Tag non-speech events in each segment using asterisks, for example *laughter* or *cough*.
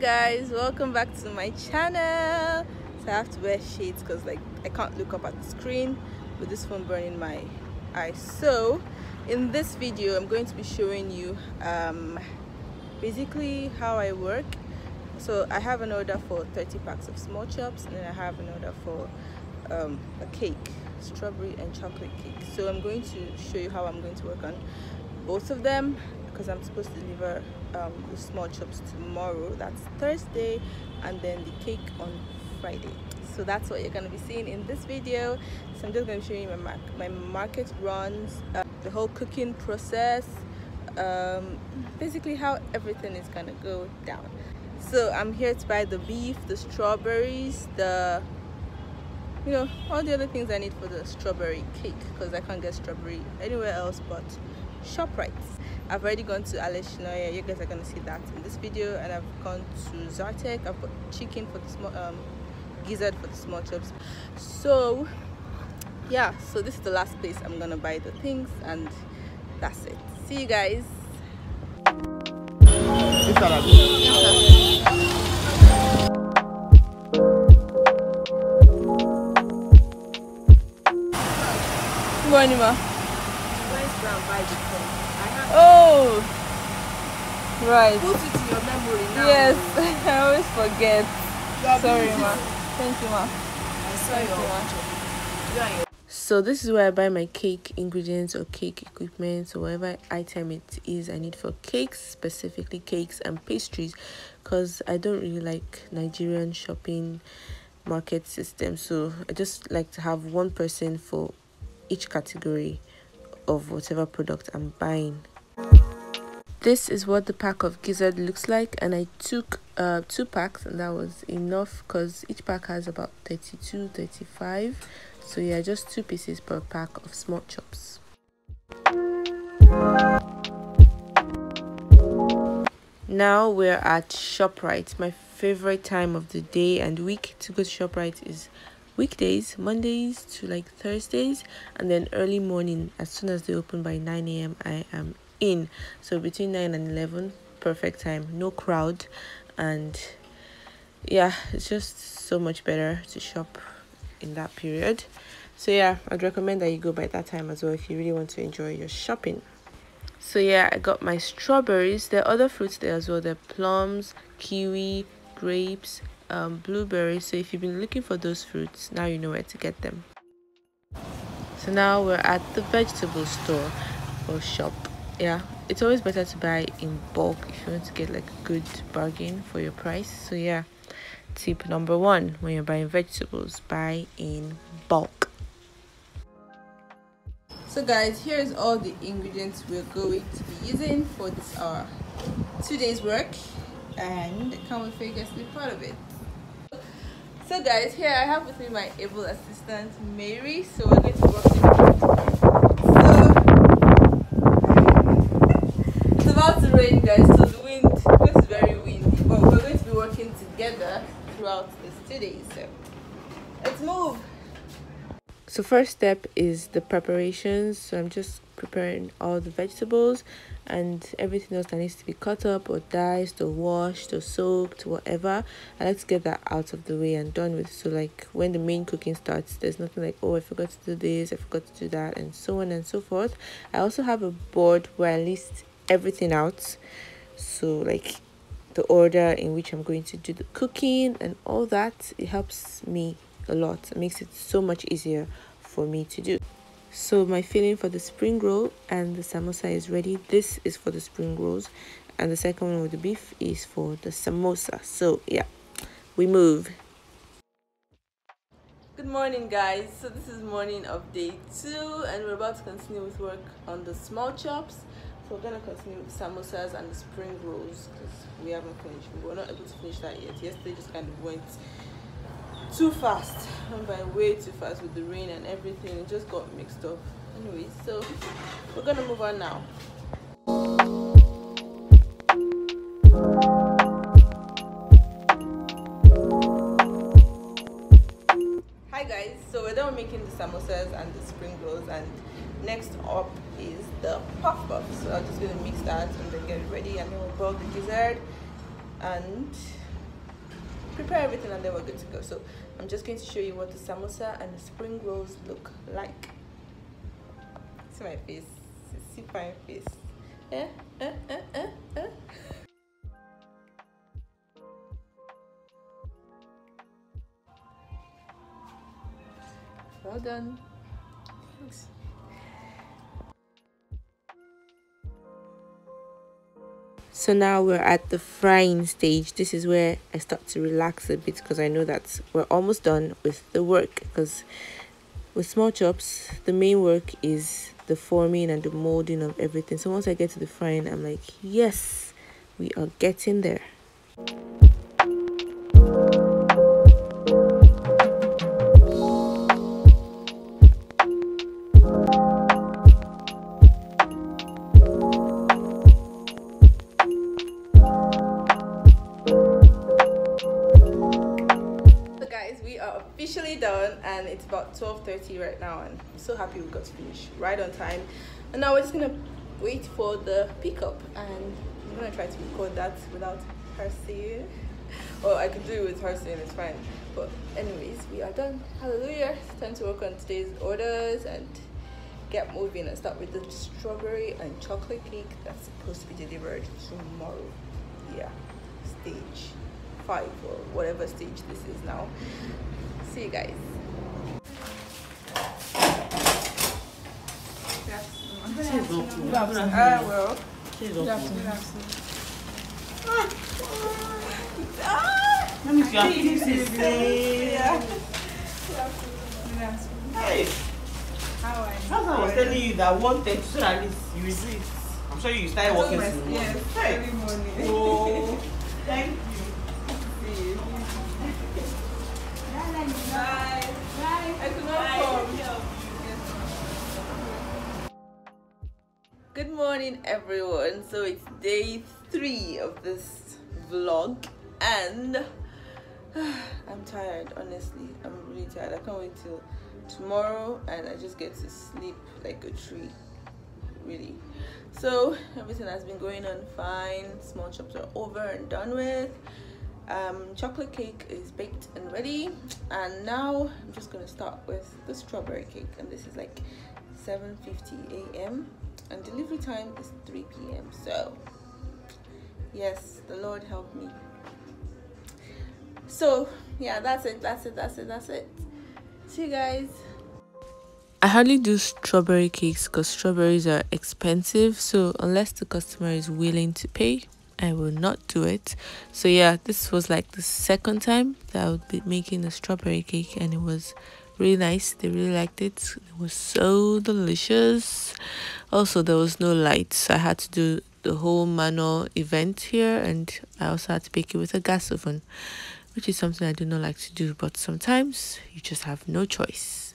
guys welcome back to my channel. So i have to wear shades because like i can't look up at the screen with this phone burning my eyes. So in this video i'm going to be showing you um basically how i work. So i have an order for 30 packs of small chops and then i have an order for um, a cake strawberry and chocolate cake. So i'm going to show you how i'm going to work on both of them because i'm supposed to deliver um, the small chops tomorrow. That's thursday and then the cake on friday. So that's what you're going to be seeing in this video. So i'm just going to show you my, mar my market runs uh, the whole cooking process um, basically how everything is gonna go down. So i'm here to buy the beef the strawberries the you know all the other things i need for the strawberry cake because i can't get strawberry anywhere else but shoprite. I've already gone to Aleshinloye you guys are gonna see that in this video. And i've gone to Zartech i've got chicken for the small um gizzard for the small chops. So yeah. So this is the last place i'm gonna buy the things. And that's it. See you guys Ma. Oh, right. Put it in your memory now. Yes, *laughs* I always forget. Sorry, ma. Thank you, ma. I saw your You and So this is where I buy my cake ingredients or cake equipment or whatever item it is I need for cakes, specifically cakes and pastries because I don't really like Nigerian shopping market system. So I just like to have one person for each category of whatever product I'm buying. This is what the pack of gizzard looks like and I took uh, two packs and that was enough because each pack has about 32 35 so yeah just two pieces per pack of small chops now we're at shoprite my favorite time of the day and week to go to shoprite is weekdays mondays to like thursdays and then early morning as soon as they open by 9 a.m i am in. So between 9 and 11 perfect time. No crowd and yeah it's just so much better to shop in that period. So yeah i'd recommend that you go by that time as well if you really want to enjoy your shopping. So yeah i got my strawberries. There are other fruits there as well. There are plums kiwi grapes um, blueberries so if you've been looking for those fruits now you know where to get them. So now we're at the vegetable store or shop. Yeah it's always better to buy in bulk if you want to get like a good bargain for your price. So yeah tip number one when you're buying vegetables buy in bulk. So guys here's all the ingredients we're going to be using for this our two days work and I can't wait for you guys to be part of it so guys here i have with me my able assistant mary. So we're going to work together so it's about to rain guys. So the wind is very windy but we're going to be working together throughout this two days so let's move. So first step is the preparations. So i'm just preparing all the vegetables and everything else that needs to be cut up or diced or washed or soaked whatever. I like to get that out of the way and done with. So like when the main cooking starts there's nothing like oh i forgot to do this i forgot to do that and so on and so forth. I also have a board where i list everything out. So like the order in which i'm going to do the cooking and all that it helps me a lot. It makes it so much easier for me to do so my filling for the spring roll and the samosa is ready. This is for the spring rolls. And the second one with the beef is for the samosa. So yeah we move. Good morning guys. So this is morning of day two and we're about to continue with work on the small chops. So we're gonna continue with samosas and the spring rolls because we haven't finished. We were not able to finish that yet. Yesterday just kind of went too fast. *laughs* By way too fast with the rain and everything. It just got mixed up. Anyway so we're gonna move on now. Hi guys so we're done making the samosas and the spring rolls and next up is the puff puff. So i'm just gonna mix that and then get it ready. And then we'll boil the dessert and prepare everything and then we're good to go. So i'm just going to show you what the samosa and the spring rolls look like. See my face. See my face. Eh, eh, eh, eh, eh. well done. Thanks So now we're at the frying stage. This is where I start to relax a bit because I know that we're almost done with the work because with small chops, the main work is the forming and the molding of everything. So once I get to the frying, I'm like, yes, we are getting there. Officially done and it's about 12:30 right now and I'm so happy we got to finish right on time. And now we're just gonna wait for the pickup and I'm gonna try to record that without her seeing. *laughs* Or I could do it with her seeing it's fine. But anyways we are done. Hallelujah. It's time to work on today's orders and get moving and start with the strawberry and chocolate cake that's supposed to be delivered tomorrow. Yeah stage five or whatever stage this is now see you guys Ah, well. Let me see your pieces. Hey. How are you? That's why I was telling you that one thing so at least you it. I'm sure you started working. Yes, Hey. every morning. Oh, thank you. Morning, everyone. So it's day three of this vlog, and *sighs* I'm tired. Honestly, I'm really tired. I can't wait till tomorrow, and I just get to sleep like a tree. Really. So everything has been going on fine. Small chops are over and done with. Um, chocolate cake is baked and ready, and now I'm just gonna start with the strawberry cake, and this is like 7:50 a.m. and delivery time is 3 p.m. So yes, the Lord help me. So yeah, that's it. That's it. That's it. That's it. See you guys. I hardly do strawberry cakes because strawberries are expensive. So unless the customer is willing to pay, I will not do it. So yeah, this was like the second time that I would be making a strawberry cake and it was really nice. They really liked it. It was so delicious. Also, there was no lights. I had to do the whole manual event here and I also had to bake it with a gas oven, which is something I do not like to do, but sometimes you just have no choice.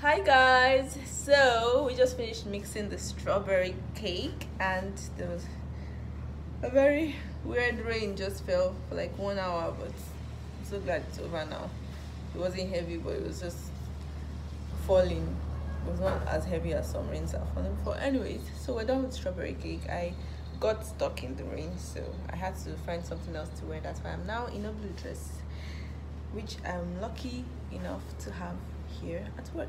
Hi guys, so we just finished mixing the strawberry cake and there was a very weird rain just fell for like one hour but so glad it's over now. It wasn't heavy but it was just falling. It was not as heavy as some rains are falling for. Anyways, so we're done with strawberry cake. I got stuck in the rain so I had to find something else to wear. That's why I'm now in a blue dress which I'm lucky enough to have here at work.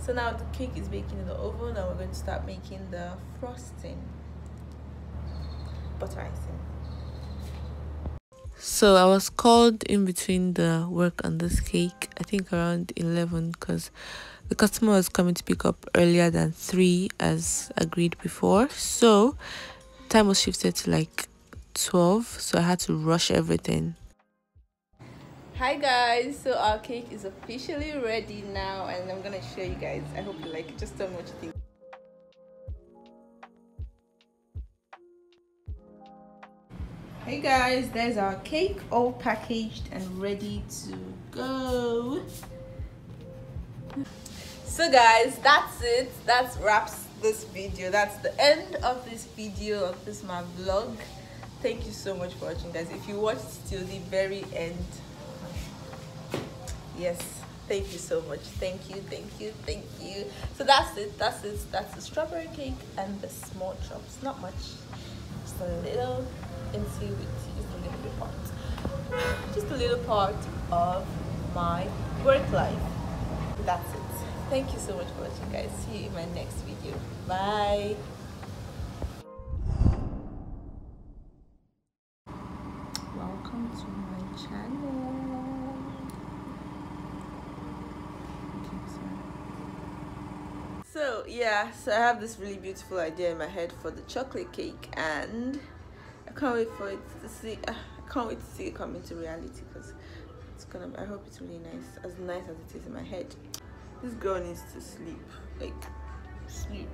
So now the cake is baking in the oven and we're going to start making the frosting. Butter icing. So I was called in between the work on this cake, I think around 11 because the customer was coming to pick up earlier than 3 as agreed before. So time was shifted to like 12 so I had to rush everything. Hi guys. So our cake is officially ready now and i'm gonna show you guys. I hope you like it. Just tell me what you think hey guys there's our cake all packaged and ready to go. So guys that's it. That wraps this video. That's the end of this video of this my vlog. Thank you so much for watching guys. If you watched till the very end yes thank you so much. Thank you thank you thank you. So that's it that's it that's the strawberry cake and the small chops. Not much just a little into with just a little bit part. Just a little part of my work life. That's it. Thank you so much for watching guys. See you in my next video. Bye. Welcome to my channel. So yeah so i have this really beautiful idea in my head for the chocolate cake and can't wait for it to see i *sighs* can't wait to see it come into reality because it's gonna i hope it's really nice as nice as it is in my head. This girl needs to sleep like sleep